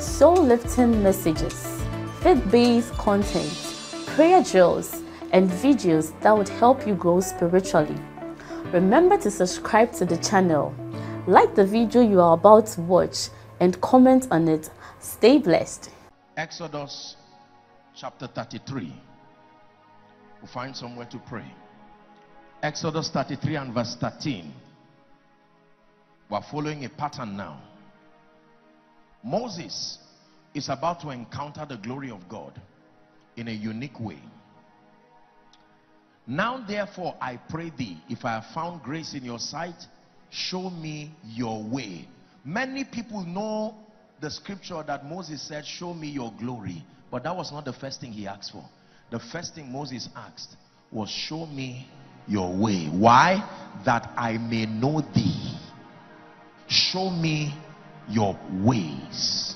soul-lifting messages, faith-based content, prayer drills, and videos that would help you grow spiritually. Remember to subscribe to the channel, like the video you are about to watch, and comment on it. Stay blessed. Exodus chapter 33. We'll find somewhere to pray. Exodus 33 and verse 13. We're following a pattern now. Moses is about to encounter the glory of God in a unique way. Now therefore I pray thee, if I have found grace in your sight, show me your way. Many people know the scripture that Moses said, show me your glory. But that was not the first thing he asked for. The first thing Moses asked was, show me your way. Why? That I may know thee show me your ways.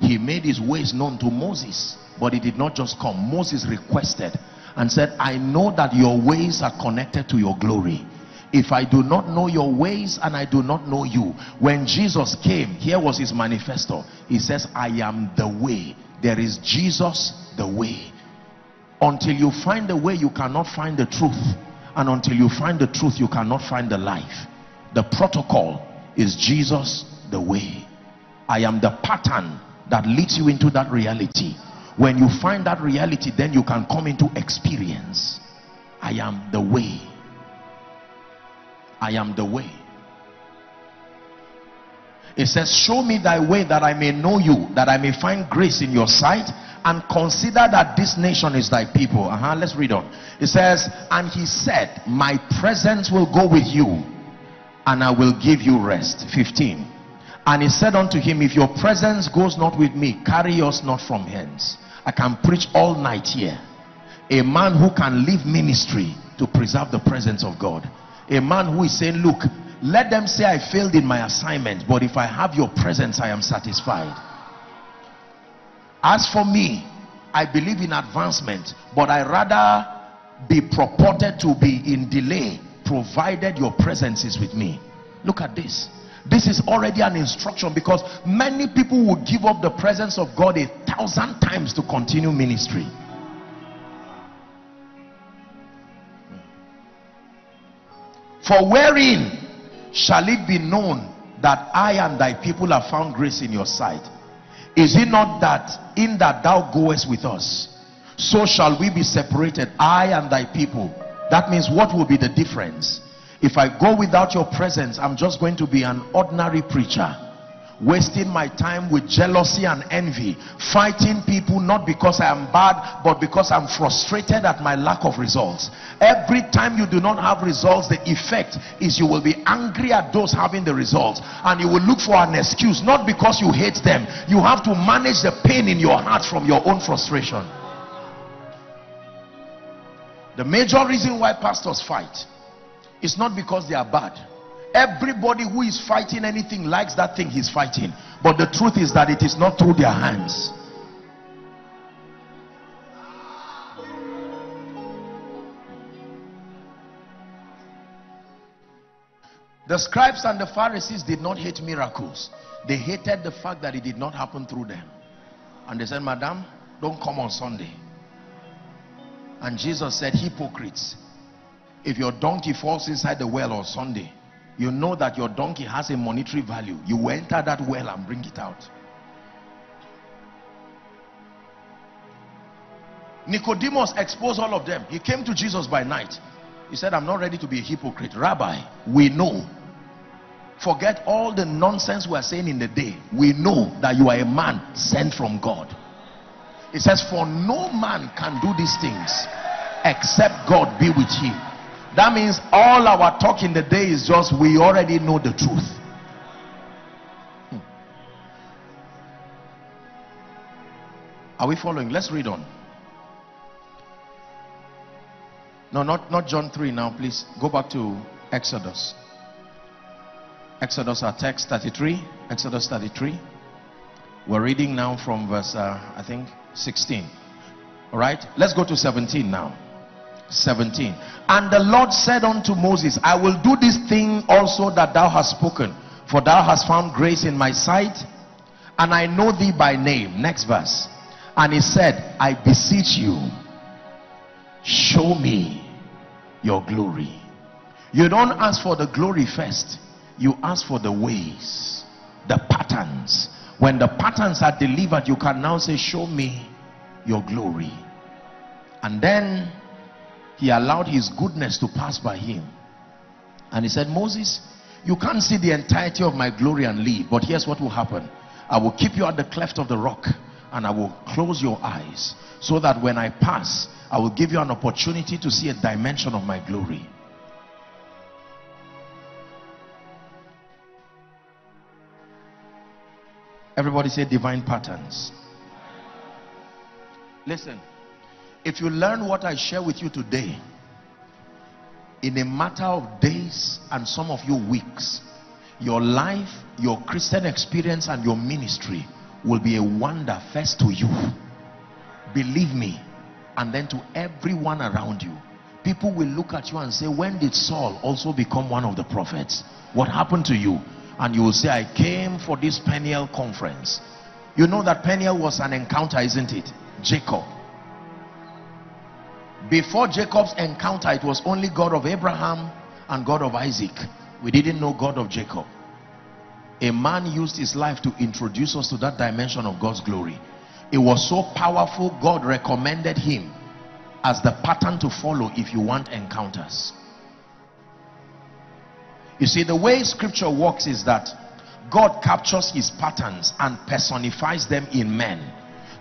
He made his ways known to moses but he did not just come. Moses requested and said i know that your ways are connected to your glory. If i do not know your ways and i do not know you when jesus came here was his manifesto. He says i am the way. There is jesus the way. Until you find the way you cannot find the truth. And until you find the truth you cannot find the life. The protocol is Jesus the way. I am the pattern that leads you into that reality. When you find that reality, then you can come into experience. I am the way. I am the way. It says, Show me thy way that I may know you, that I may find grace in your sight, and consider that this nation is thy people. Uh -huh. Let's read on. It says, And he said, My presence will go with you and I will give you rest. 15. And he said unto him, If your presence goes not with me, carry us not from hence. I can preach all night here. A man who can leave ministry to preserve the presence of God. A man who is saying, Look, let them say I failed in my assignment, but if I have your presence, I am satisfied. As for me, I believe in advancement, but I rather be purported to be in delay provided your presence is with me look at this this is already an instruction because many people will give up the presence of God a thousand times to continue ministry. For wherein shall it be known that I and thy people have found grace in your sight? Is it not that in that thou goest with us so shall we be separated I and thy people? That means what will be the difference if i go without your presence i'm just going to be an ordinary preacher wasting my time with jealousy and envy fighting people not because i am bad but because i'm frustrated at my lack of results. Every time you do not have results the effect is you will be angry at those having the results. And you will look for an excuse not because you hate them. You have to manage the pain in your heart from your own frustration. The major reason why pastors fight is not because they are bad. Everybody who is fighting anything likes that thing he's fighting. But the truth is that it is not through their hands. The scribes and the pharisees did not hate miracles. They hated the fact that it did not happen through them. And they said madam don't come on sunday. And Jesus said, hypocrites, if your donkey falls inside the well on Sunday, you know that your donkey has a monetary value. You will enter that well and bring it out. Nicodemus exposed all of them. He came to Jesus by night. He said, I'm not ready to be a hypocrite. Rabbi, we know. Forget all the nonsense we are saying in the day. We know that you are a man sent from God. It says, For no man can do these things except God be with him. That means all our talk in the day is just we already know the truth. Hmm. Are we following? Let's read on. No, not, not John 3 now, please. Go back to Exodus. Exodus, our text 33. Exodus 33. We're reading now from verse, uh, I think, 16. All right, let's go to 17 now. 17. And the Lord said unto Moses, I will do this thing also that thou hast spoken, for thou hast found grace in my sight, and I know thee by name. Next verse. And he said, I beseech you, show me your glory. You don't ask for the glory first, you ask for the ways, the patterns. When the patterns are delivered, you can now say, Show me your glory. And then he allowed his goodness to pass by him. And he said, Moses, you can't see the entirety of my glory and leave, but here's what will happen. I will keep you at the cleft of the rock and I will close your eyes so that when I pass, I will give you an opportunity to see a dimension of my glory. Everybody say divine patterns. Listen, if you learn what I share with you today, in a matter of days and some of you weeks, your life, your Christian experience, and your ministry will be a wonder first to you. Believe me, and then to everyone around you. People will look at you and say, When did Saul also become one of the prophets? What happened to you? And you will say, I came for this Peniel conference. You know that Peniel was an encounter, isn't it? Jacob before Jacob's encounter, it was only God of Abraham and God of Isaac. We didn't know God of Jacob. A man used his life to introduce us to that dimension of God's glory. It was so powerful, God recommended him as the pattern to follow if you want encounters. You see, the way scripture works is that God captures his patterns and personifies them in men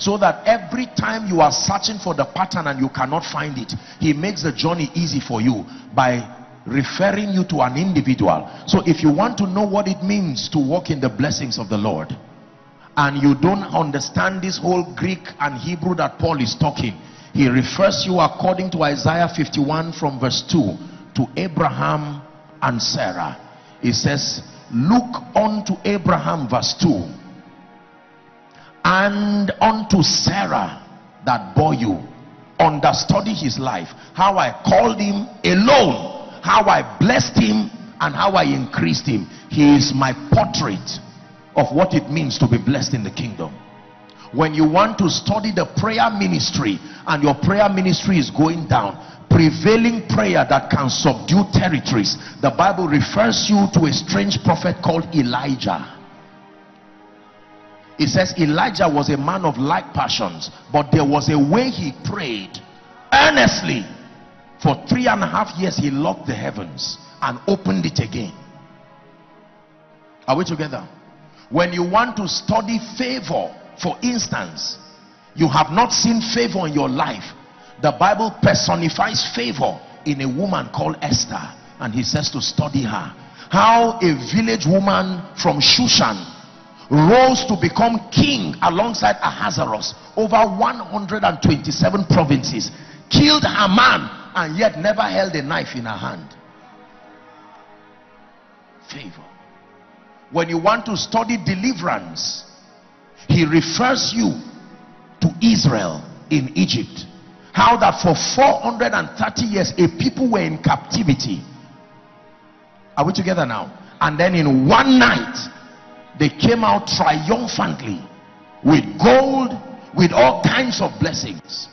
so that every time you are searching for the pattern and you cannot find it he makes the journey easy for you by referring you to an individual. So if you want to know what it means to walk in the blessings of the lord and you don't understand this whole greek and hebrew that paul is talking he refers you according to isaiah 51 from verse 2 to abraham and sarah. He says look unto abraham verse 2 and unto Sarah that bore you understudy his life how I called him alone how I blessed him and how I increased him. He is my portrait of what it means to be blessed in the kingdom. When you want to study the prayer ministry and your prayer ministry is going down prevailing prayer that can subdue territories the bible refers you to a strange prophet called elijah it says Elijah was a man of like passions, but there was a way he prayed earnestly. For three and a half years, he locked the heavens and opened it again. Are we together? When you want to study favor, for instance, you have not seen favor in your life. The Bible personifies favor in a woman called Esther, and he says to study her. How a village woman from Shushan rose to become king alongside Ahasuerus over 127 provinces, killed Haman, and yet never held a knife in her hand. Favor. When you want to study deliverance, he refers you to Israel in Egypt. How that for 430 years a people were in captivity. Are we together now? And then in one night, they came out triumphantly with gold with all kinds of blessings.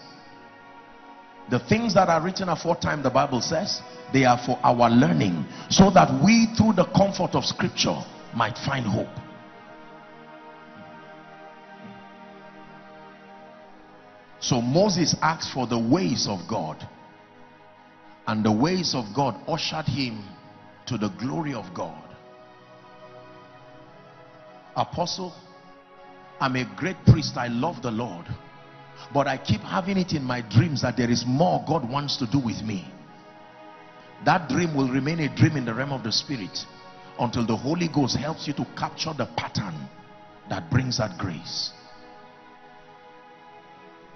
The things that are written aforetime the bible says they are for our learning so that we through the comfort of scripture might find hope. So moses asked for the ways of god and the ways of god ushered him to the glory of god apostle i'm a great priest i love the lord but i keep having it in my dreams that there is more god wants to do with me that dream will remain a dream in the realm of the spirit until the holy ghost helps you to capture the pattern that brings that grace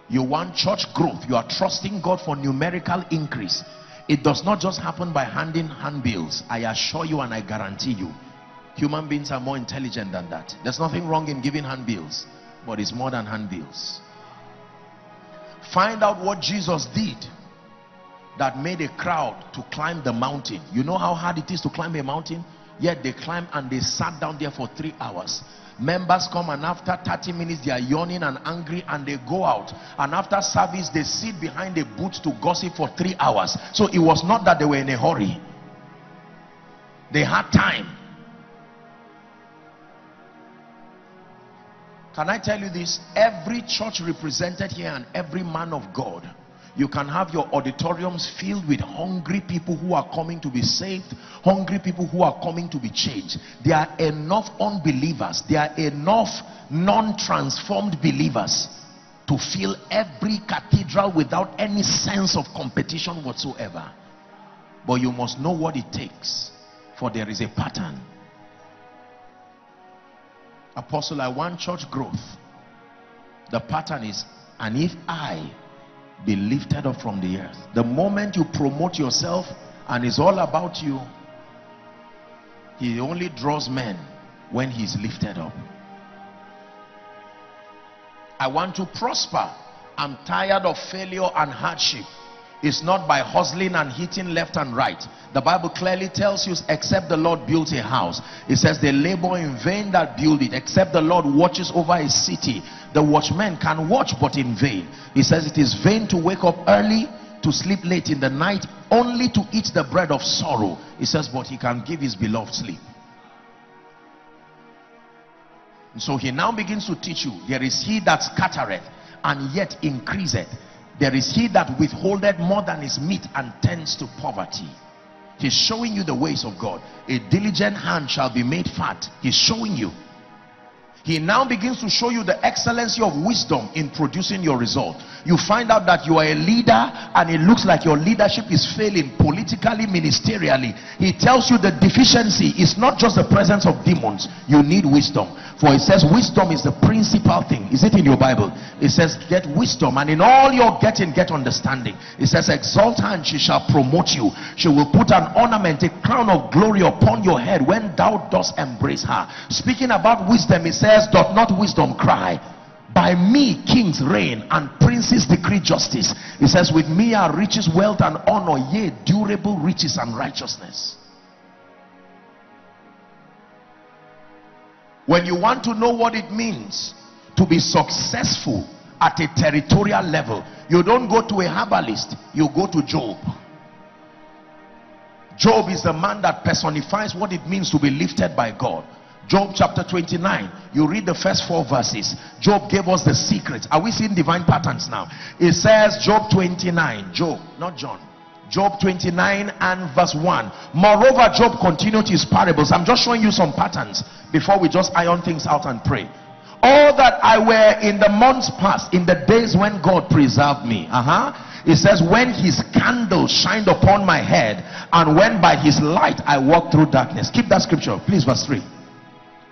You want church growth. You are trusting God for numerical increase. It does not just happen by handing handbills. I assure you and I guarantee you. Human beings are more intelligent than that. There's nothing wrong in giving handbills, but it's more than handbills. Find out what Jesus did that made a crowd to climb the mountain. You know how hard it is to climb a mountain? Yet they climbed and they sat down there for three hours. Members come and after 30 minutes they are yawning and angry and they go out. And after service they sit behind a booth to gossip for three hours. So it was not that they were in a hurry. They had time. Can I tell you this? Every church represented here and every man of God you can have your auditoriums filled with hungry people who are coming to be saved hungry people who are coming to be changed. There are enough unbelievers there are enough non-transformed believers to fill every cathedral without any sense of competition whatsoever. But you must know what it takes for there is a pattern apostle i want church growth. The pattern is and if i be lifted up from the earth the moment you promote yourself and it's all about you he only draws men when he's lifted up. I want to prosper. I'm tired of failure and hardship it's not by hustling and hitting left and right. The bible clearly tells you except the lord builds a house. It says they labor in vain that build it except the lord watches over a city. The watchmen can watch but in vain. He says it is vain to wake up early to sleep late in the night only to eat the bread of sorrow. He says but he can give his beloved sleep. And so he now begins to teach you there is he that scattereth and yet increaseth there is he that withholdeth more than his meat and tends to poverty. He's showing you the ways of god. A diligent hand shall be made fat. He's showing you. He now begins to show you the excellency of wisdom in producing your result. You find out that you are a leader and it looks like your leadership is failing politically ministerially. He tells you the deficiency is not just the presence of demons. You need wisdom for it says wisdom is the principal thing. Is it in your bible? It says get wisdom and in all your getting get understanding. It says exalt her and she shall promote you. She will put an ornament a crown of glory upon your head when thou dost embrace her. Speaking about wisdom it says doth not wisdom cry by me kings reign and princes decree justice it says with me are riches wealth and honor yea durable riches and righteousness when you want to know what it means to be successful at a territorial level you don't go to a herbalist you go to job. Job is the man that personifies what it means to be lifted by god. Job chapter 29 you read the first four verses. Job gave us the secret. Are we seeing divine patterns now? It says Job 29 Job not John Job 29 and verse 1 moreover Job continued his parables. I'm just showing you some patterns before we just iron things out and pray. All that I were in the months past in the days when God preserved me uh-huh. It says when his candle shined upon my head and when by his light I walked through darkness. Keep that scripture please verse 3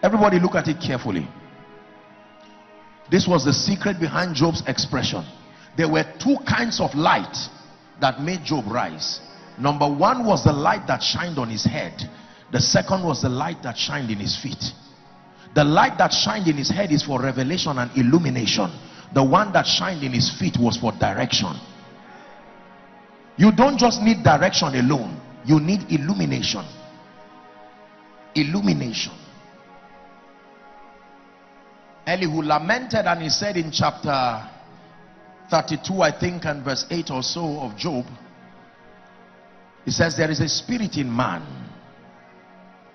Everybody look at it carefully. This was the secret behind Job's expression. There were two kinds of light that made Job rise. Number one was the light that shined on his head. The second was the light that shined in his feet. The light that shined in his head is for revelation and illumination. The one that shined in his feet was for direction. You don't just need direction alone. You need illumination. Illumination. Elihu lamented and he said in chapter 32 I think and verse 8 or so of Job he says there is a spirit in man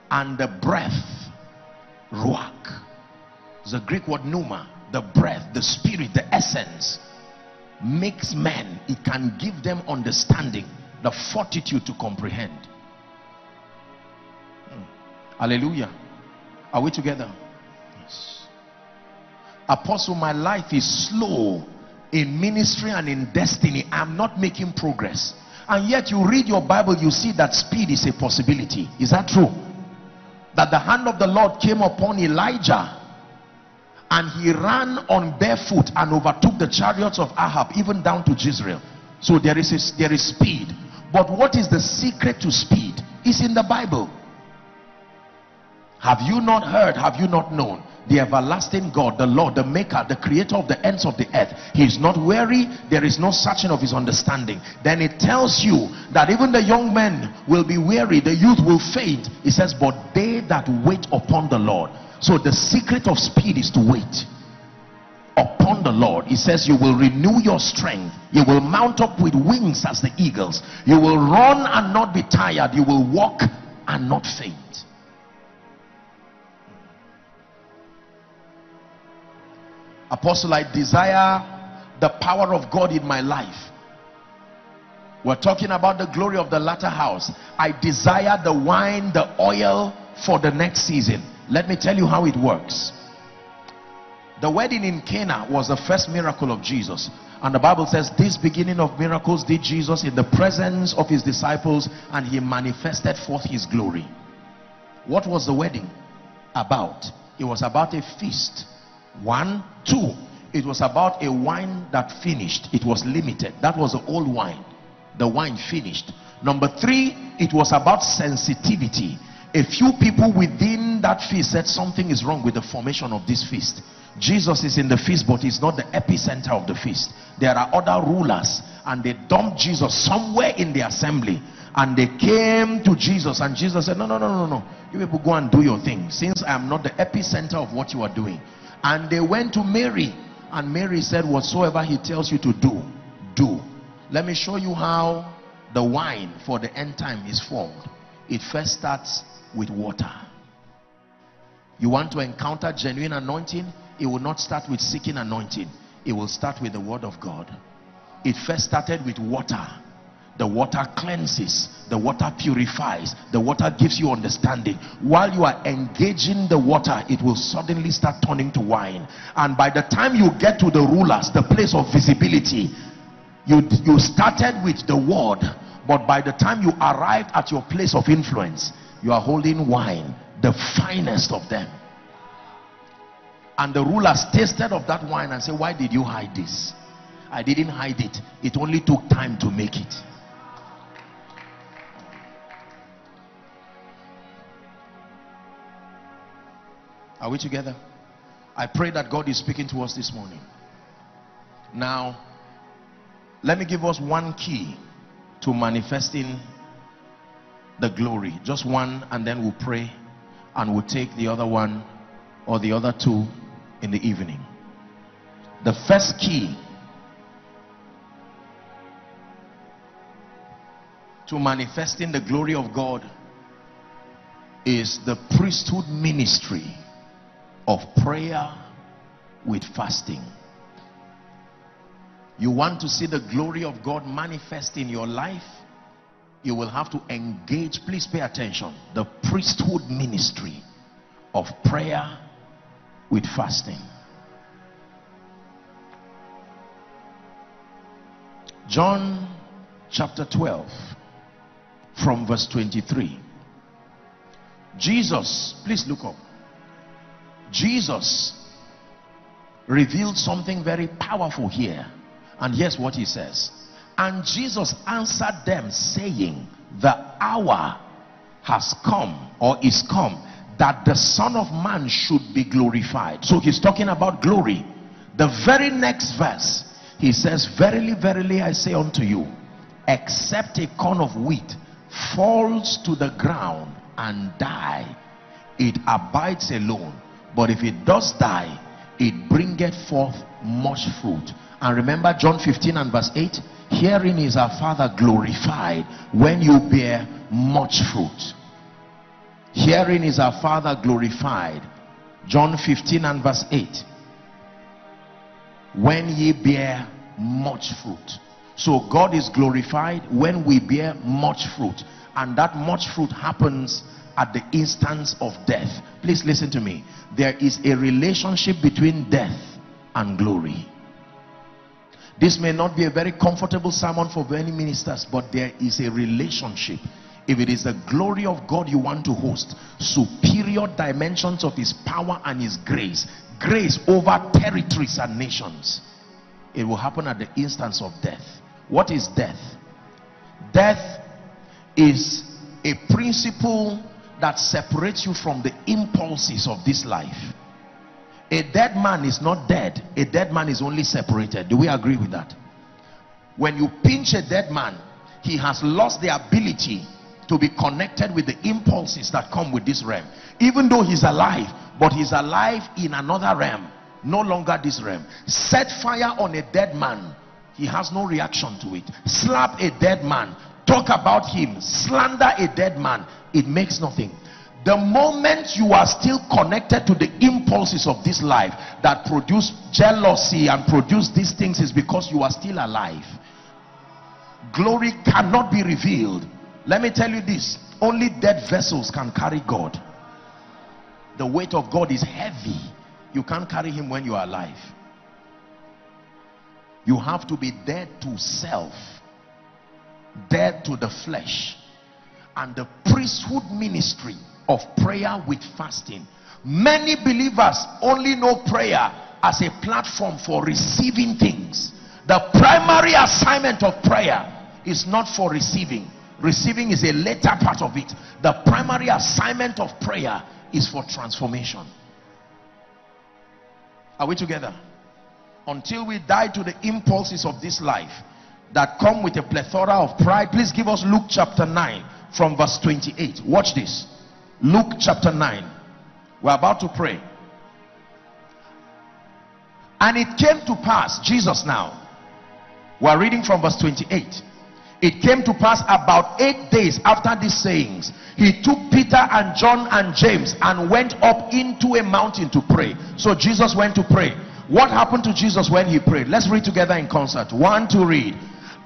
and the breath ruach the Greek word pneuma the breath the spirit the essence makes men it can give them understanding the fortitude to comprehend hmm. hallelujah are we together Yes. apostle my life is slow in ministry and in destiny i'm not making progress. And yet you read your bible you see that speed is a possibility. Is that true? That the hand of the lord came upon elijah and he ran on barefoot and overtook the chariots of Ahab even down to Jezreel. So there is a, there is speed. But what is the secret to speed? Is in the Bible have you not heard have you not known the everlasting God, the Lord, the maker, the creator of the ends of the earth. He is not weary, there is no searching of his understanding. Then it tells you that even the young men will be weary, the youth will faint. It says, But they that wait upon the Lord. So the secret of speed is to wait upon the Lord. He says, You will renew your strength. You will mount up with wings as the eagles. You will run and not be tired. You will walk and not faint. Apostle, I desire the power of God in my life. We're talking about the glory of the latter house. I desire the wine, the oil for the next season. Let me tell you how it works. The wedding in Cana was the first miracle of Jesus. And the Bible says this beginning of miracles did Jesus in the presence of his disciples and he manifested forth his glory. What was the wedding about? It was about a feast one, two, it was about a wine that finished. It was limited. That was the old wine. The wine finished. Number three, it was about sensitivity. A few people within that feast said something is wrong with the formation of this feast. Jesus is in the feast, but he's not the epicenter of the feast. There are other rulers, and they dumped Jesus somewhere in the assembly. And they came to Jesus, and Jesus said, No, no, no, no, no. You people go and do your thing. Since I am not the epicenter of what you are doing, and they went to Mary. And Mary said, Whatsoever he tells you to do, do. Let me show you how the wine for the end time is formed. It first starts with water. You want to encounter genuine anointing? It will not start with seeking anointing, it will start with the word of God. It first started with water the water cleanses the water purifies the water gives you understanding. While you are engaging the water it will suddenly start turning to wine. And by the time you get to the rulers the place of visibility you you started with the word but by the time you arrived at your place of influence you are holding wine the finest of them. And the rulers tasted of that wine and said why did you hide this? I didn't hide it. It only took time to make it Are we together? I pray that God is speaking to us this morning. Now, let me give us one key to manifesting the glory. Just one, and then we'll pray and we'll take the other one or the other two in the evening. The first key to manifesting the glory of God is the priesthood ministry of prayer with fasting. You want to see the glory of God manifest in your life? You will have to engage, please pay attention, the priesthood ministry of prayer with fasting. John chapter 12 from verse 23. Jesus, please look up. Jesus revealed something very powerful here. And here's what he says. And Jesus answered them saying, the hour has come or is come that the son of man should be glorified. So he's talking about glory. The very next verse, he says, verily, verily, I say unto you, except a corn of wheat falls to the ground and die, it abides alone but if it does die, it bringeth forth much fruit. And remember John 15 and verse 8? Herein is our Father glorified when you bear much fruit. Herein is our Father glorified. John 15 and verse 8. When ye bear much fruit. So God is glorified when we bear much fruit. And that much fruit happens at the instance of death. Please listen to me. There is a relationship between death and glory. This may not be a very comfortable sermon for many ministers, but there is a relationship. if it is the glory of God you want to host, superior dimensions of his power and his grace, grace over territories and nations, it will happen at the instance of death. What is death? Death is a principle that separates you from the impulses of this life. A dead man is not dead. A dead man is only separated. Do we agree with that? When you pinch a dead man, he has lost the ability to be connected with the impulses that come with this realm even though he's alive but he's alive in another realm no longer this realm set fire on a dead man he has no reaction to it slap a dead man talk about him slander a dead man it makes nothing the moment you are still connected to the impulses of this life that produce jealousy and produce these things is because you are still alive glory cannot be revealed let me tell you this only dead vessels can carry God. The weight of God is heavy. You can't carry him when you are alive. You have to be dead to self, dead to the flesh, and the priesthood ministry of prayer with fasting. Many believers only know prayer as a platform for receiving things. The primary assignment of prayer is not for receiving Receiving is a later part of it. The primary assignment of prayer is for transformation. Are we together? Until we die to the impulses of this life that come with a plethora of pride. Please give us Luke chapter 9 from verse 28. Watch this. Luke chapter 9. We're about to pray. And it came to pass, Jesus now. We're reading from verse 28 it came to pass about eight days after these sayings he took peter and john and james and went up into a mountain to pray so jesus went to pray what happened to jesus when he prayed let's read together in concert one to read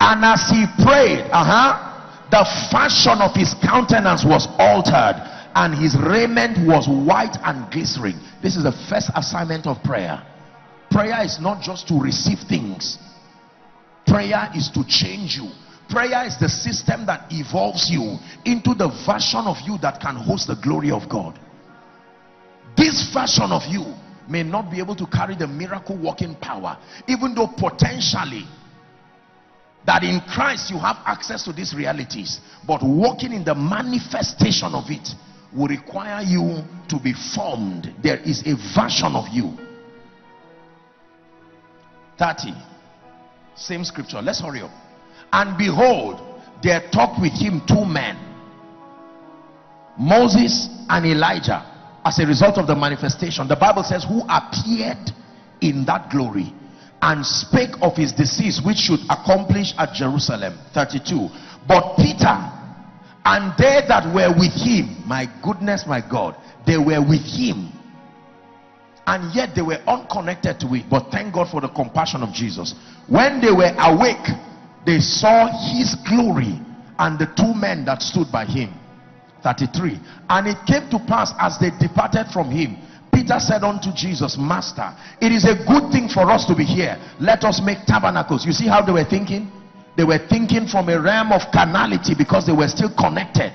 and as he prayed uh-huh the fashion of his countenance was altered and his raiment was white and glistening this is the first assignment of prayer. Prayer is not just to receive things. Prayer is to change you. Prayer is the system that evolves you into the version of you that can host the glory of God. This version of you may not be able to carry the miracle working power even though potentially that in Christ you have access to these realities but walking in the manifestation of it will require you to be formed. There is a version of you. 30 same scripture. Let's hurry up. And behold there talked with him two men Moses and Elijah as a result of the manifestation. The Bible says who appeared in that glory and spake of his decease which should accomplish at Jerusalem. 32 but Peter and they that were with him my goodness my God they were with him. And yet they were unconnected to it but thank God for the compassion of Jesus. When they were awake they saw his glory and the two men that stood by him. 33 and it came to pass as they departed from him Peter said unto Jesus master it is a good thing for us to be here. Let us make tabernacles. You see how they were thinking? They were thinking from a realm of carnality because they were still connected.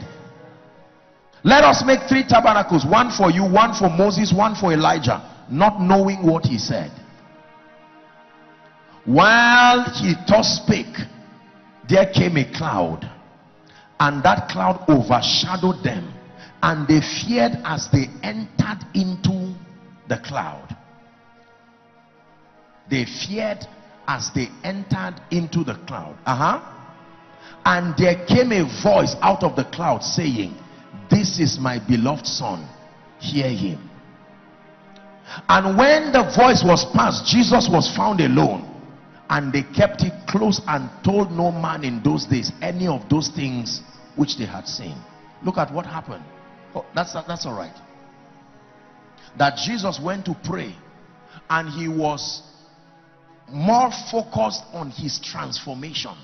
Let us make three tabernacles one for you one for Moses one for Elijah not knowing what he said. While he thus spake there came a cloud and that cloud overshadowed them and they feared as they entered into the cloud. They feared as they entered into the cloud. Uh-huh. And there came a voice out of the cloud saying this is my beloved son. Hear him. And when the voice was past jesus was found alone. And they kept it close and told no man in those days any of those things which they had seen. Look at what happened. Oh, that's that's all right that jesus went to pray and he was more focused on his transformation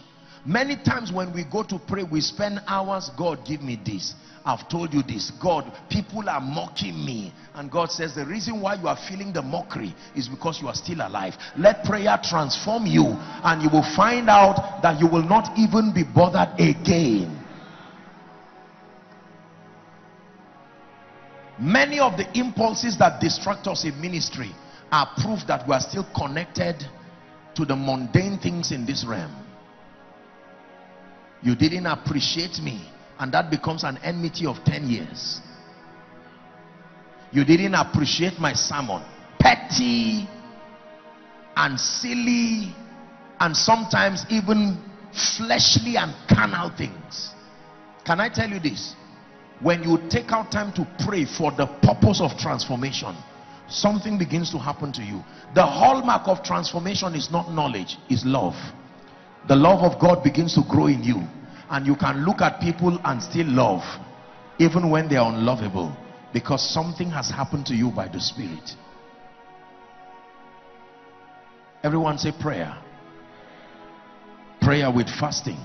many times when we go to pray we spend hours god give me this I've told you this. God, people are mocking me. And God says the reason why you are feeling the mockery is because you are still alive. Let prayer transform you and you will find out that you will not even be bothered again. Many of the impulses that distract us in ministry are proof that we are still connected to the mundane things in this realm. You didn't appreciate me, and that becomes an enmity of 10 years. You didn't appreciate my sermon. Petty and silly, and sometimes even fleshly and carnal things. Can I tell you this? When you take out time to pray for the purpose of transformation, something begins to happen to you. The hallmark of transformation is not knowledge, is love. The love of God begins to grow in you. And you can look at people and still love, even when they are unlovable, because something has happened to you by the Spirit. Everyone say prayer. Prayer with fasting.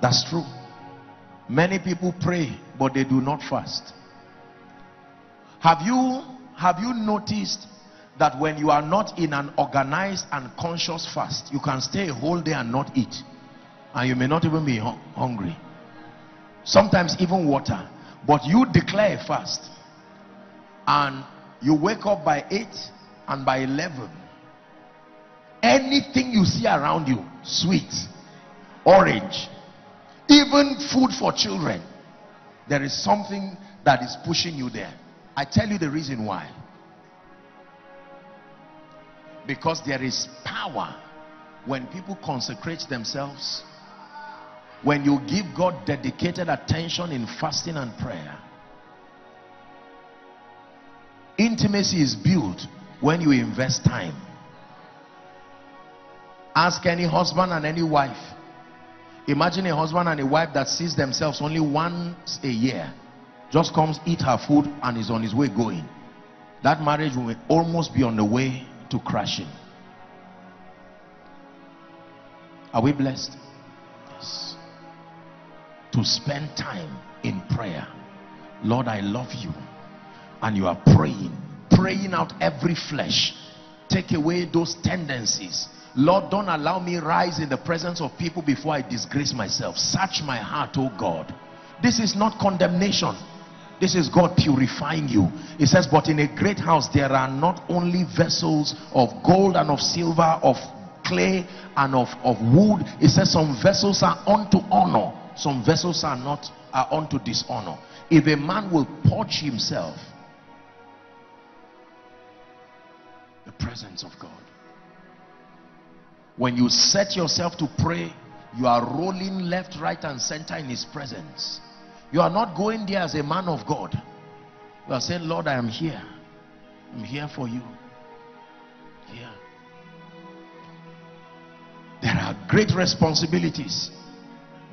That's true. Many people pray, but they do not fast. Have you have you noticed that when you are not in an organized and conscious fast, you can stay a whole day and not eat, and you may not even be hungry. Sometimes even water, but you declare a fast, and you wake up by 8 and by 11 anything you see around you sweet orange even food for children. There is something that is pushing you there. I tell you the reason why. Because there is power when people consecrate themselves. When you give god dedicated attention in fasting and prayer. Intimacy is built when you invest time. Ask any husband and any wife Imagine a husband and a wife that sees themselves only once a year. Just comes, eat her food and is on his way going. That marriage will almost be on the way to crashing. Are we blessed? Yes. To spend time in prayer. Lord, I love you. And you are praying. Praying out every flesh. Take away those tendencies Lord, don't allow me rise in the presence of people before I disgrace myself. Search my heart, oh God. This is not condemnation. This is God purifying you. He says, but in a great house there are not only vessels of gold and of silver, of clay and of, of wood. He says some vessels are unto honor. Some vessels are not, are unto dishonor. If a man will purge himself, the presence of God when you set yourself to pray, you are rolling left, right, and center in His presence. You are not going there as a man of God. You are saying, Lord, I am here. I'm here for you. Here. There are great responsibilities.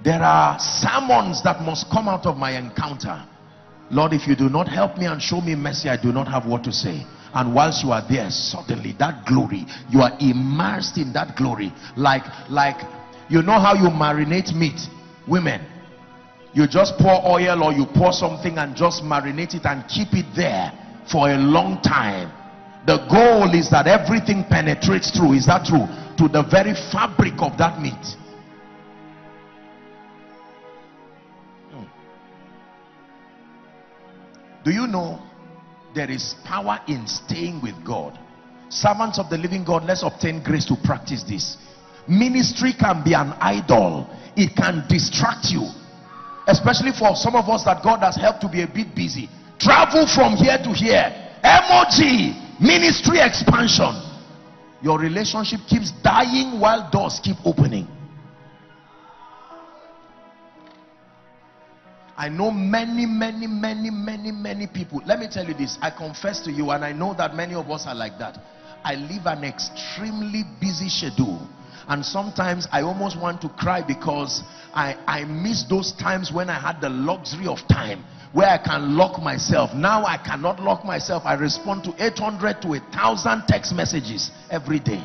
There are sermons that must come out of my encounter. Lord, if you do not help me and show me mercy, I do not have what to say and whilst you are there suddenly that glory you are immersed in that glory. Like like you know how you marinate meat? Women you just pour oil or you pour something and just marinate it and keep it there for a long time. The goal is that everything penetrates through. Is that true? To the very fabric of that meat. Hmm. do you know there is power in staying with God. Servants of the living God, let's obtain grace to practice this. Ministry can be an idol, it can distract you, especially for some of us that God has helped to be a bit busy. Travel from here to here, MOG, ministry expansion. Your relationship keeps dying while doors keep opening. I know many, many, many, many, many people. Let me tell you this. I confess to you, and I know that many of us are like that. I live an extremely busy schedule. And sometimes I almost want to cry because I, I miss those times when I had the luxury of time where I can lock myself. Now I cannot lock myself. I respond to 800 to 1,000 text messages every day.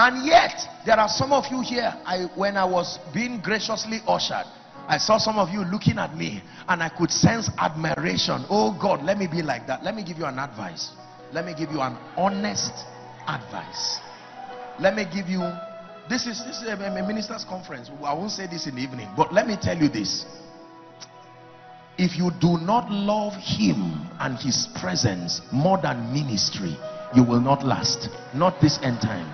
And yet, there are some of you here, I, when I was being graciously ushered, I saw some of you looking at me and I could sense admiration. Oh God, let me be like that. Let me give you an advice. Let me give you an honest advice. Let me give you, this is, this is a, minister's conference. I won't say this in the evening, but let me tell you this. if you do not love him and his presence more than ministry you will not last not this end time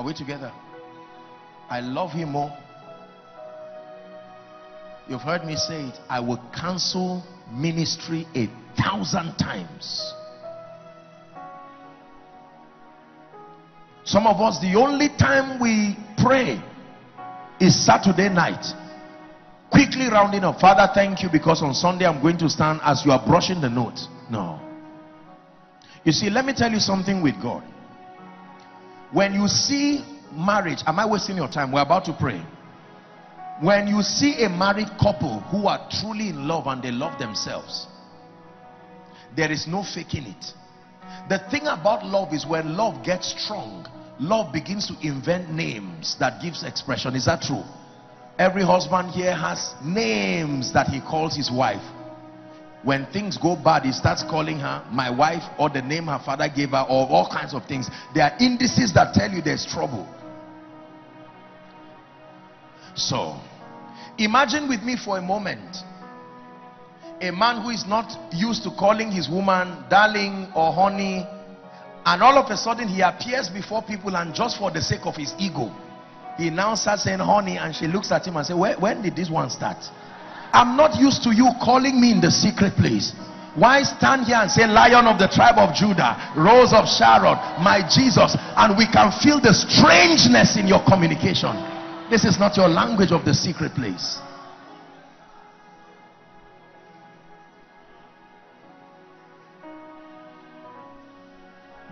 are we together i love him more you've heard me say it i will cancel ministry a thousand times Some of us, the only time we pray is Saturday night. Quickly rounding up. Father, thank you because on Sunday I'm going to stand as you are brushing the note. No. You see, let me tell you something with God. When you see marriage, am I wasting your time? We're about to pray. When you see a married couple who are truly in love and they love themselves, there is no faking it. The thing about love is when love gets strong, love begins to invent names that gives expression is that true every husband here has names that he calls his wife when things go bad he starts calling her my wife or the name her father gave her or all kinds of things. There are indices that tell you there's trouble. So imagine with me for a moment a man who is not used to calling his woman darling or honey and all of a sudden he appears before people and just for the sake of his ego he now starts saying honey and she looks at him and say when did this one start i'm not used to you calling me in the secret place. Why stand here and say lion of the tribe of judah rose of sharon my jesus and we can feel the strangeness in your communication? This is not your language of the secret place.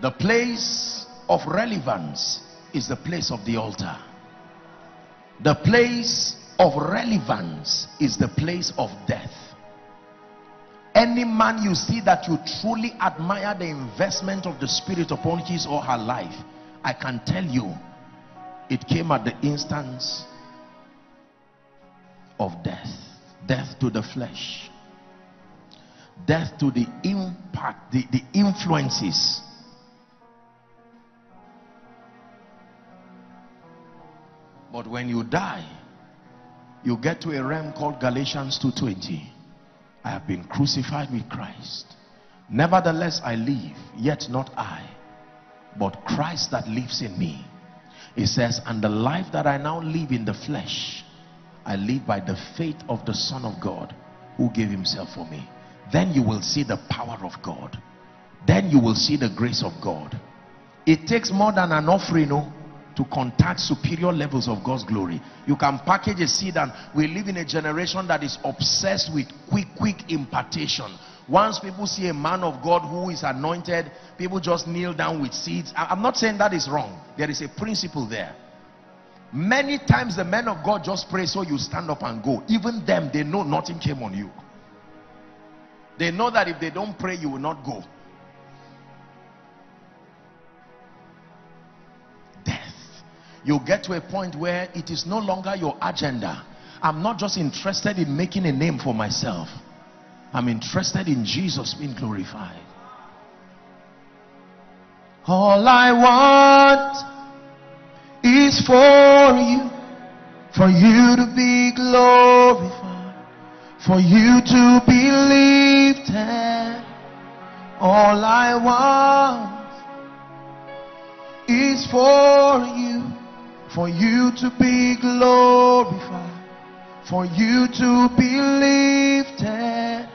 The place of relevance is the place of the altar. The place of relevance is the place of death. Any man you see that you truly admire the investment of the Spirit upon his or her life, I can tell you, it came at the instance of death. Death to the flesh. Death to the impact, the, the influences But when you die, you get to a realm called Galatians 2.20. I have been crucified with Christ. Nevertheless, I live, yet not I, but Christ that lives in me. It says, and the life that I now live in the flesh, I live by the faith of the Son of God who gave himself for me. Then you will see the power of God. Then you will see the grace of God. It takes more than an offering, no? To contact superior levels of God's glory. You can package a seed and we live in a generation that is obsessed with quick, quick impartation. Once people see a man of God who is anointed, people just kneel down with seeds. I'm not saying that is wrong. There is a principle there. Many times the men of God just pray so you stand up and go. Even them, they know nothing came on you. They know that if they don't pray, you will not go. You get to a point where it is no longer your agenda. I'm not just interested in making a name for myself. I'm interested in jesus being glorified. All i want is for you for you to be glorified for you to be lifted. All i want is for you for you to be glorified, for you to be lifted.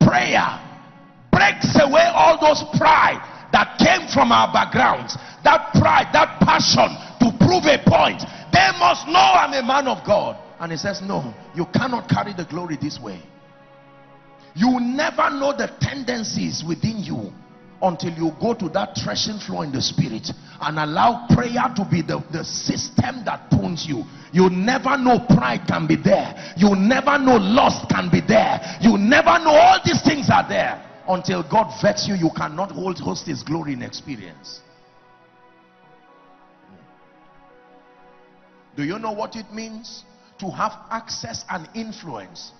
Prayer breaks away all those pride that came from our backgrounds. That pride, that passion to prove a point. They must know I'm a man of God. And he says, No, you cannot carry the glory this way. You never know the tendencies within you until you go to that threshing floor in the spirit and allow prayer to be the, the system that prunes you. You never know pride can be there. You never know lust can be there. You never know all these things are there. Until God vets you, you cannot hold host his glory in experience. Do you know what it means to have access and influence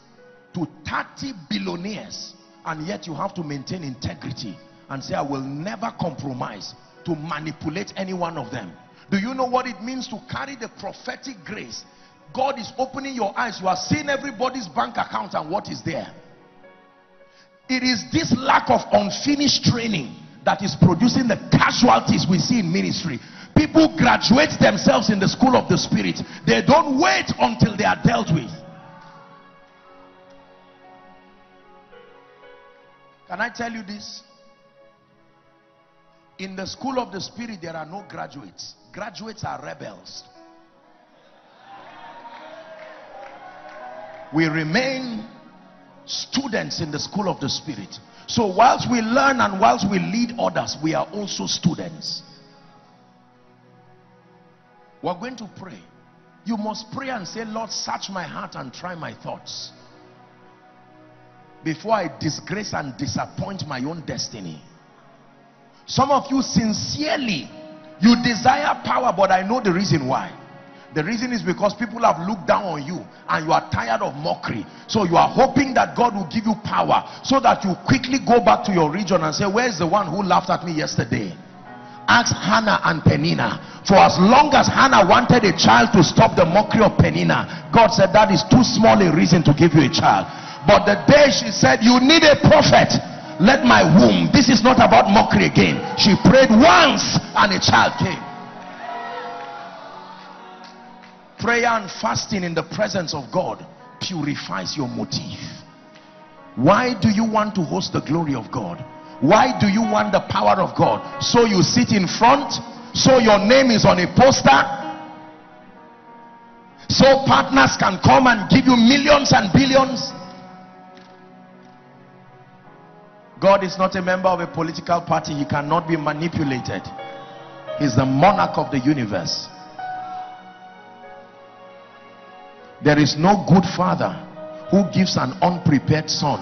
to 30 billionaires and yet you have to maintain integrity and say, I will never compromise to manipulate any one of them. Do you know what it means to carry the prophetic grace? God is opening your eyes. You are seeing everybody's bank account and what is there. It is this lack of unfinished training that is producing the casualties we see in ministry. People graduate themselves in the school of the spirit. They don't wait until they are dealt with. Can I tell you this? In the school of the spirit, there are no graduates. Graduates are rebels. We remain students in the school of the spirit. So whilst we learn and whilst we lead others, we are also students. We're going to pray. You must pray and say, Lord, search my heart and try my thoughts. Before I disgrace and disappoint my own destiny. Some of you sincerely, you desire power, but I know the reason why. The reason is because people have looked down on you and you are tired of mockery. So you are hoping that God will give you power so that you quickly go back to your region and say, Where's the one who laughed at me yesterday? Ask Hannah and Penina. For as long as Hannah wanted a child to stop the mockery of Penina, God said that is too small a reason to give you a child. But the day she said, You need a prophet, let my womb. This is not about mockery again. She prayed once and a child came. Prayer and fasting in the presence of God purifies your motive. Why do you want to host the glory of God? Why do you want the power of God? So you sit in front, so your name is on a poster, so partners can come and give you millions and billions. God is not a member of a political party. He cannot be manipulated. He's the monarch of the universe. There is no good father who gives an unprepared son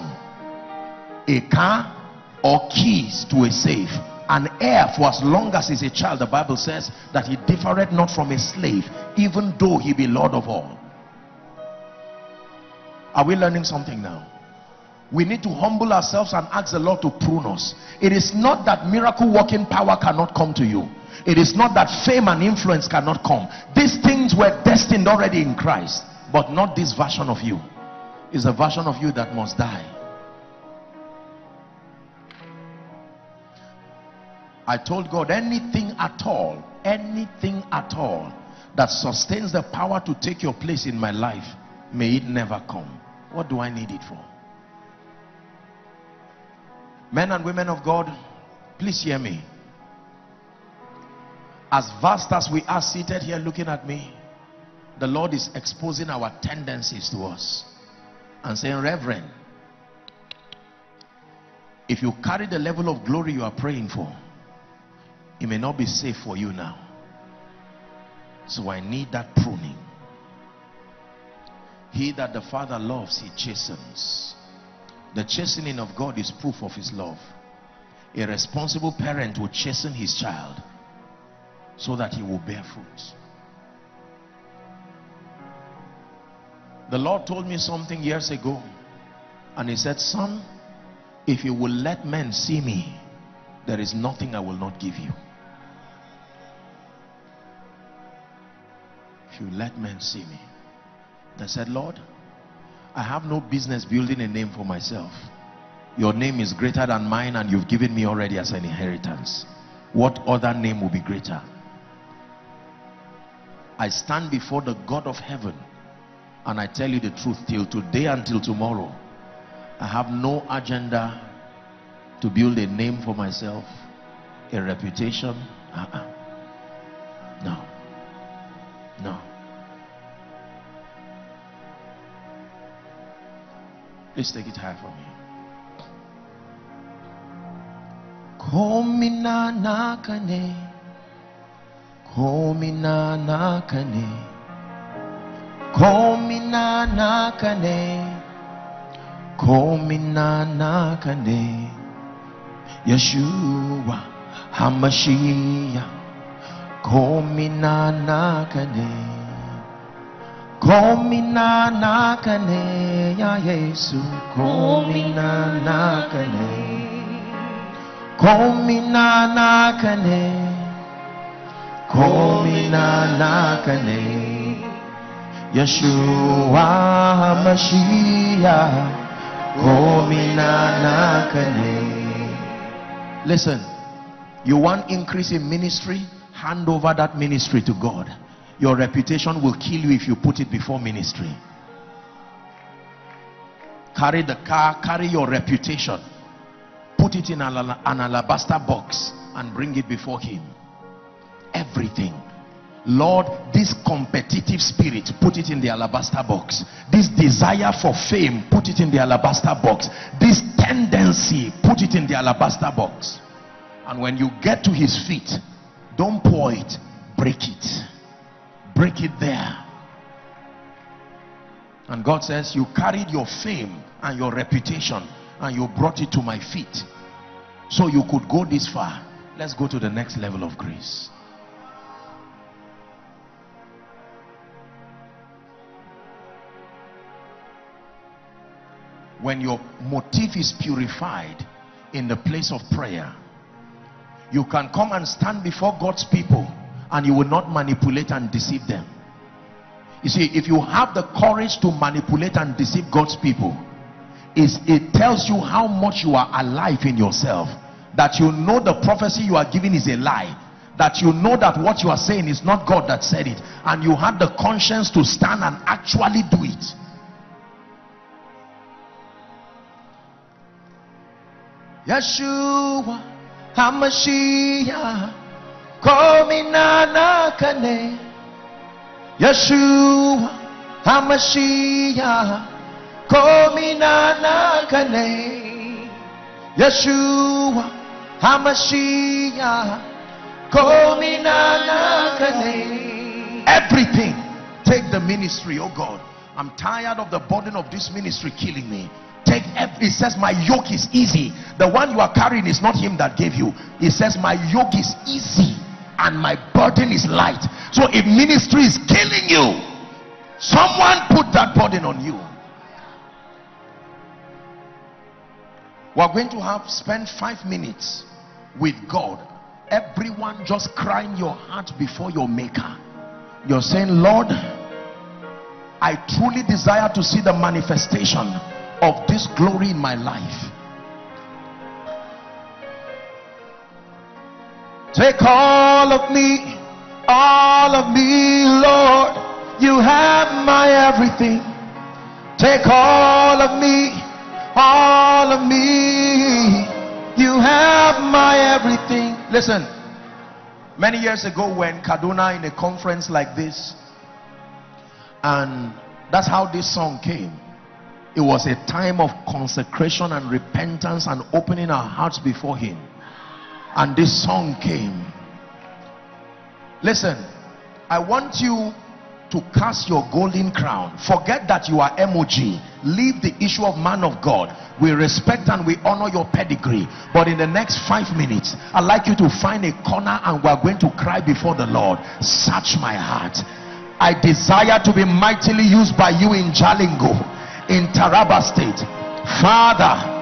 a car or keys to a safe an heir for as long as he's a child the bible says that he differeth not from a slave even though he be lord of all are we learning something now we need to humble ourselves and ask the lord to prune us. It is not that miracle working power cannot come to you. It is not that fame and influence cannot come. These things were destined already in christ but not this version of you. Is a version of you that must die. I told God anything at all, anything at all that sustains the power to take your place in my life, may it never come. What do I need it for? Men and women of God, please hear me. As vast as we are seated here looking at me, the Lord is exposing our tendencies to us and saying, Reverend, if you carry the level of glory you are praying for, it may not be safe for you now. So I need that pruning. He that the Father loves, he chastens. The chastening of God is proof of his love. A responsible parent will chasten his child so that he will bear fruit. The Lord told me something years ago, and He said, Son, if you will let men see me, there is nothing I will not give you. If you let men see me. I said, Lord, I have no business building a name for myself. Your name is greater than mine and you've given me already as an inheritance. What other name will be greater? I stand before the God of heaven and I tell you the truth till today until tomorrow. I have no agenda to build a name for myself, a reputation. Uh -uh. No. No. Please take it high for me. Komina nakane, komina nakane, komina nakane, komina nakane, Yeshua Hamashiach, komina nakane. Komina nakane ya Yesu Komina nakane Komina nakane. Komina nakane. Yeshua HaMashiach. Komina nakane. Listen, you want increase in ministry? Hand over that ministry to God. Your reputation will kill you if you put it before ministry. Carry the car, carry your reputation. Put it in an, alabaster box and bring it before him. Everything. Lord, this competitive spirit, put it in the alabaster box. This desire for fame, put it in the alabaster box. This tendency, put it in the alabaster box. And when you get to his feet, don't pour it, break it. Break it there. And God says, You carried your fame and your reputation and you brought it to my feet. So you could go this far. Let's go to the next level of grace. When your motive is purified in the place of prayer, you can come and stand before God's people and you will not manipulate and deceive them. You see, if you have the courage to manipulate and deceive God's people, it tells you how much you are alive in yourself. That you know the prophecy you are giving is a lie. That you know that what you are saying is not God that said it. And you have the conscience to stand and actually do it. Yeshua HaMashiach Komina Nakane Yeshua HaMashiach. Komina Nakane Yeshua HaMashiach. Komina Nakane Everything. Take the ministry, oh God. I'm tired of the burden of this ministry killing me. Take every it says my yoke is easy. The one you are carrying is not him that gave you. It says my yoke is easy and my burden is light. So if ministry is killing you someone put that burden on you. We're going to have spend five minutes with god. Everyone just crying your heart before your maker. You're saying lord i truly desire to see the manifestation of this glory in my life Take all of me, all of me, Lord. You have my everything. Take all of me, all of me. You have my everything. Listen, many years ago, when Kaduna in a conference like this, and that's how this song came. It was a time of consecration and repentance and opening our hearts before Him and this song came. Listen i want you to cast your golden crown. Forget that you are mog leave the issue of man of god. We respect and we honor your pedigree. But in the next five minutes i'd like you to find a corner and we're going to cry before the lord. Search my heart. I desire to be mightily used by you in jalingo in taraba state. Father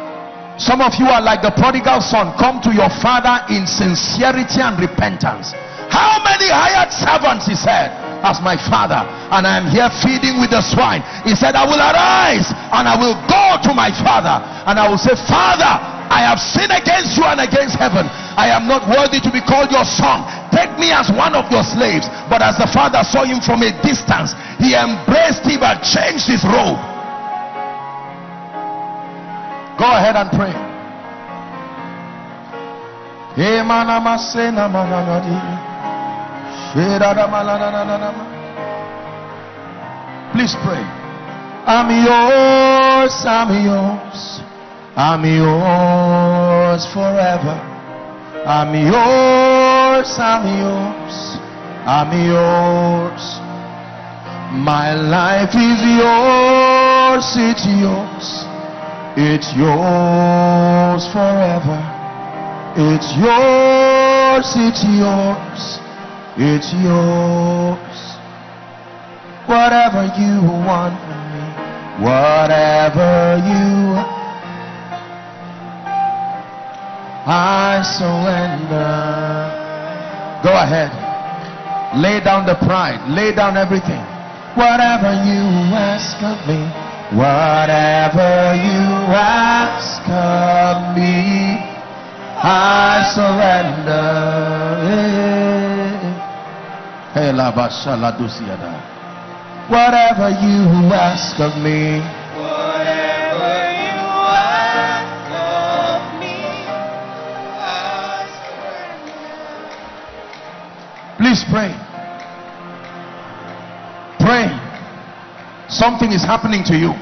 some of you are like the prodigal son. Come to your father in sincerity and repentance. How many hired servants, he said, as my father, and I am here feeding with the swine. He said, I will arise and I will go to my father and I will say, Father, I have sinned against you and against heaven. I am not worthy to be called your son. Take me as one of your slaves. But as the father saw him from a distance, he embraced him and changed his robe Go ahead and pray. Please pray. I'm yours, I'm yours, I'm yours forever. I'm yours, I'm yours, I'm yours. My life is yours, it's yours. It's yours forever. It's yours, it's yours, it's yours. Whatever you want from me, whatever you I surrender. Go ahead. Lay down the pride. Lay down everything. Whatever you ask of me. Whatever you ask of me. I surrender. Hey, la basha la dusiada. Whatever you ask of me. Whatever you ask of me, I surrender. Please pray. Pray. Something is happening to you.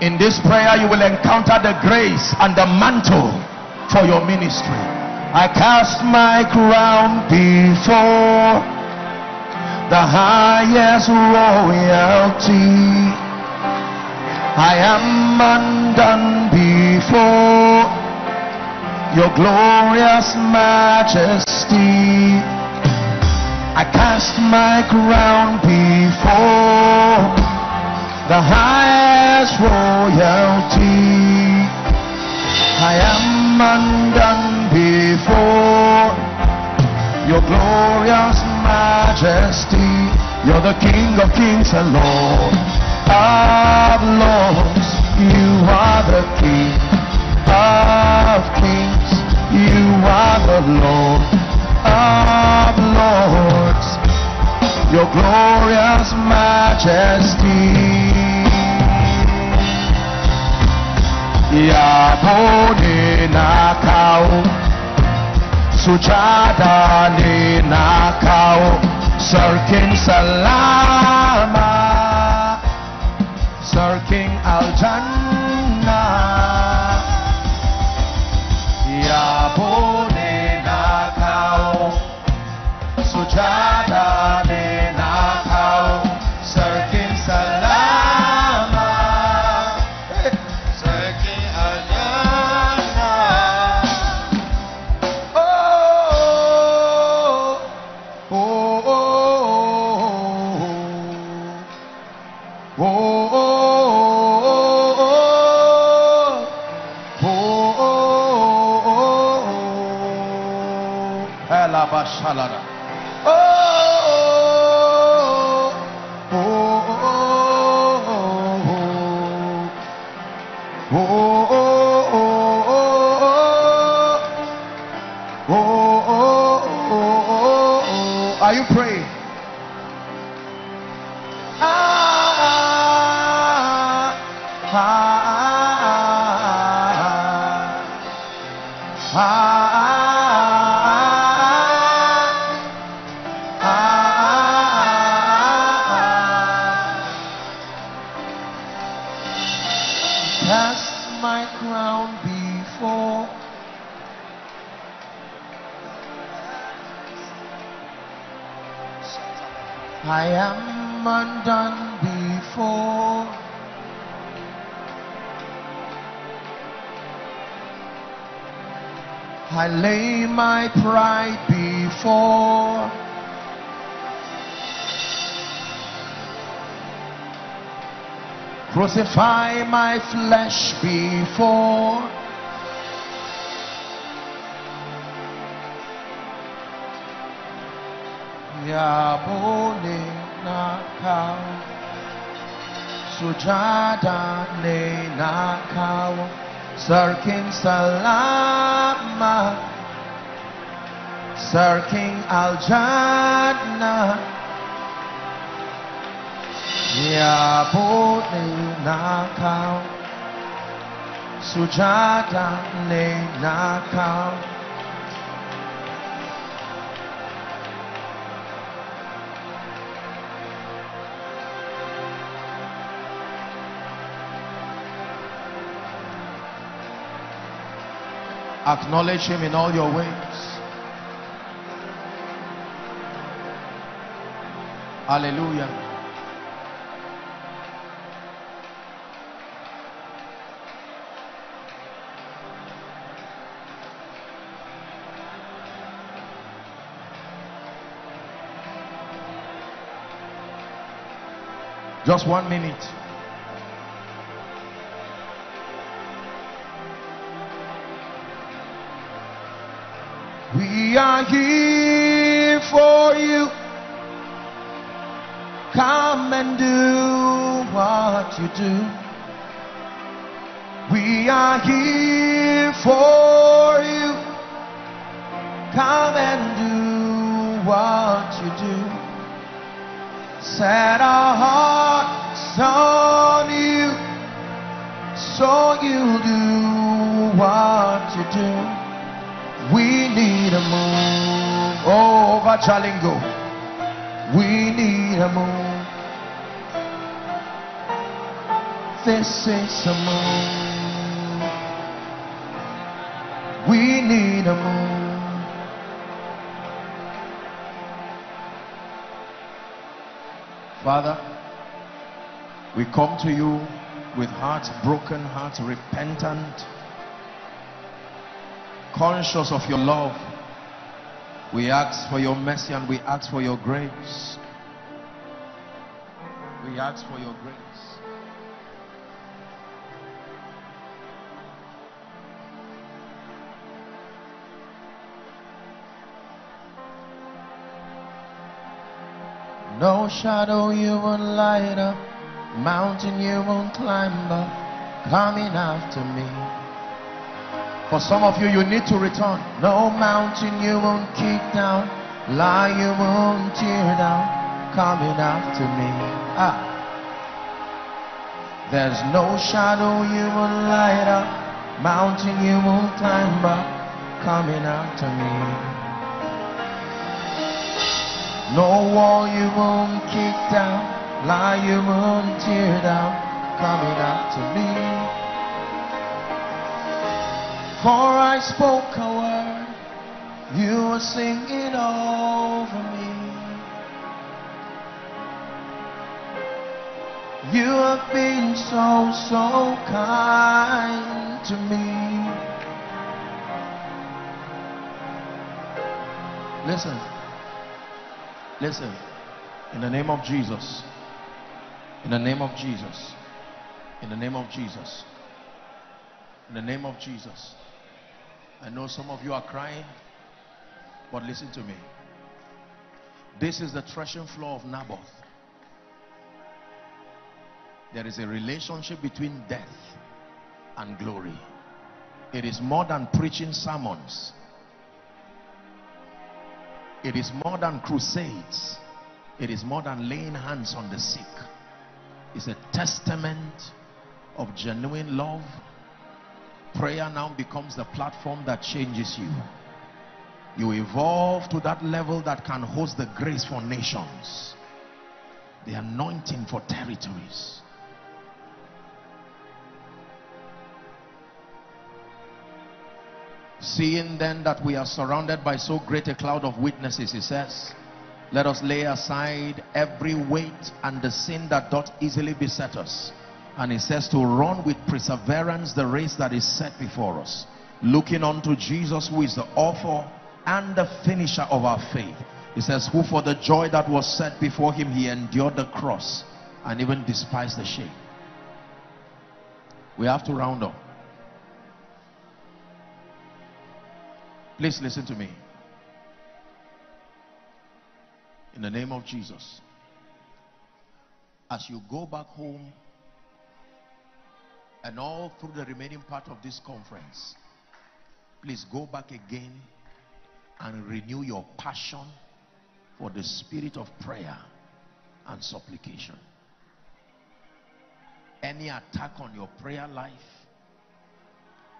In this prayer, you will encounter the grace and the mantle for your ministry. I cast my crown before the highest royalty. I am undone before your glorious majesty. I cast my crown before the highest royalty. I am undone before your glorious majesty. You're the King of kings and Lord of lords. You are the King of kings. You are the Lord of lords. Your glorious majesty. Yabone nakao Sujada ni nakao Sarkin salama Sarking aljanna Yabone you pray? Pride before. Crucify my flesh before. Yabone nakao Sujada ne nakao sarkin salama Sir King Al Jannah Yabuni nakao Sujata ni nakao Acknowledge him in all your ways. Hallelujah. Just one minute. We are here for you. Come and do what you do. We are here for you. Come and do what you do. Set our hearts on you. So you do what you do. We need a move over Jalingo. We need a move. This is a move. We need a move. Father, we come to you with hearts broken, hearts repentant, conscious of your love. We ask for your mercy and we ask for your grace. We ask for your grace. No shadow you won't light up, mountain you won't climb up, coming after me. For some of you, you need to return. No mountain you won't kick down, lie you won't tear down, coming after me. Ah. There's no shadow you won't light up, mountain you won't climb up, coming after me. No wall you won't kick down, lie you won't tear down, coming after me. For I spoke a word, you were singing over me. You have been so, so kind to me. Listen. Listen, in the name of Jesus, in the name of Jesus, in the name of Jesus, in the name of Jesus. I know some of you are crying, but listen to me. This is the threshing floor of Naboth. There is a relationship between death and glory. It is more than preaching sermons. It is more than crusades. It is more than laying hands on the sick. It's a testament of genuine love. Prayer now becomes the platform that changes you. You evolve to that level that can host the grace for nations, the anointing for territories. Seeing then that we are surrounded by so great a cloud of witnesses, he says, let us lay aside every weight and the sin that doth easily beset us. And he says to run with perseverance the race that is set before us. Looking unto Jesus who is the author and the finisher of our faith. He says, who for the joy that was set before him, he endured the cross and even despised the shame. We have to round up. Please listen to me. In the name of Jesus. As you go back home and all through the remaining part of this conference, please go back again and renew your passion for the spirit of prayer and supplication. Any attack on your prayer life,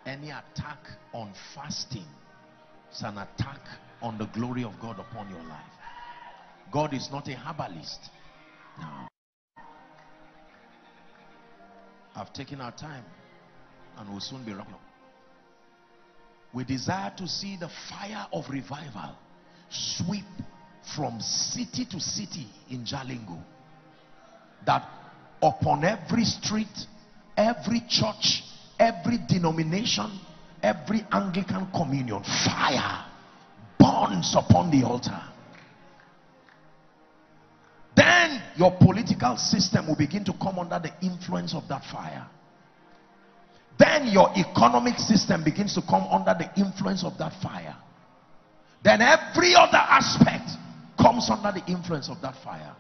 any attack on fasting, it's an attack on the glory of God upon your life. God is not a herbalist. No. I've taken our time and we'll soon be up. We desire to see the fire of revival sweep from city to city in Jalingo. That upon every street, every church, every denomination, every Anglican communion, fire burns upon the altar. Then your political system will begin to come under the influence of that fire. Then your economic system begins to come under the influence of that fire. then every other aspect comes under the influence of that fire.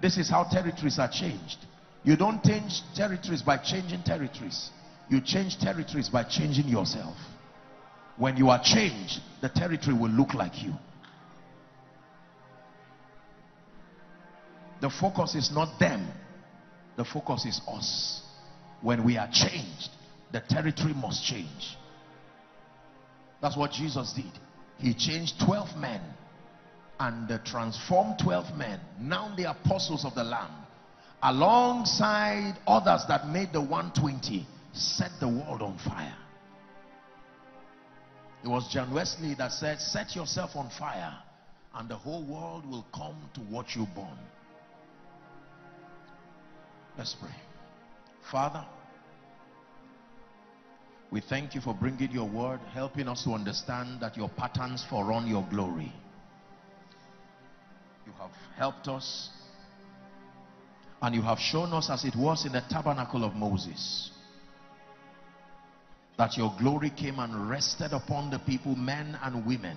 This is how territories are changed. You don't change territories by changing territories. You change territories by changing yourself. When you are changed, the territory will look like you. The focus is not them. The focus is us. When we are changed, the territory must change. That's what Jesus did. He changed 12 men and uh, transformed 12 men. Now the apostles of the Lamb, alongside others that made the 120, set the world on fire. It was John Wesley that said, Set yourself on fire, and the whole world will come to watch you burn. Let's pray. Father, we thank you for bringing your word, helping us to understand that your patterns forerun your glory. You have helped us and you have shown us as it was in the tabernacle of Moses that your glory came and rested upon the people, men and women,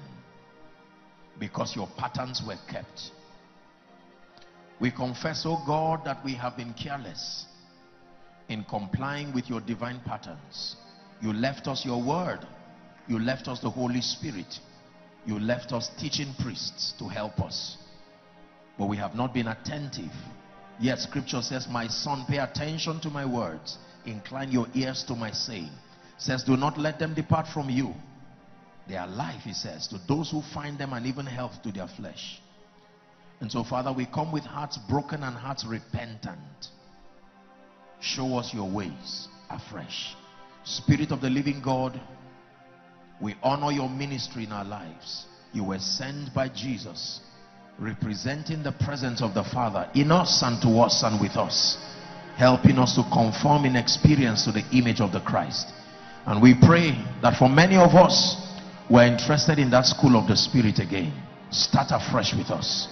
because your patterns were kept. We confess, oh God, that we have been careless in complying with your divine patterns. You left us your word. You left us the Holy Spirit. You left us teaching priests to help us. But we have not been attentive. Yet scripture says, my son, pay attention to my words. Incline your ears to my saying. Says, do not let them depart from you. They are life, he says, to those who find them and even health to their flesh. And so, Father, we come with hearts broken and hearts repentant. Show us your ways afresh. Spirit of the living God, we honor your ministry in our lives. You were sent by Jesus, representing the presence of the Father in us and to us and with us, helping us to conform in experience to the image of the Christ. And we pray that for many of us, we're interested in that school of the Spirit again. Start afresh with us.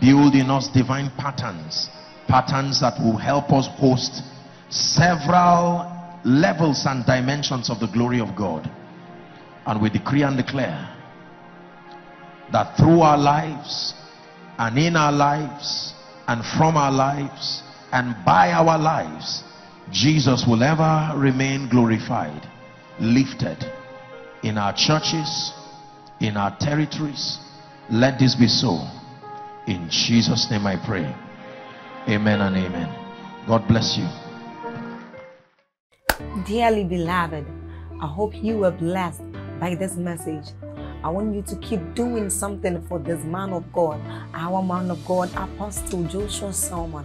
Build in us divine patterns, patterns that will help us host several levels and dimensions of the glory of God. And we decree and declare that through our lives and in our lives and from our lives and by our lives, Jesus will ever remain glorified, lifted in our churches, in our territories. Let this be so. In Jesus' name I pray. Amen and amen. God bless you. Dearly beloved, I hope you were blessed by this message. I want you to keep doing something for this man of God, our man of God, Apostle Joshua Selman.